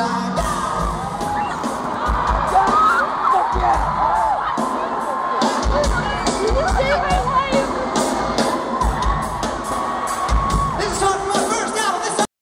fly.